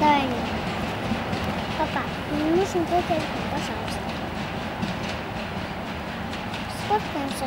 对，爸爸，你为什么不给我个勺子？不能吃。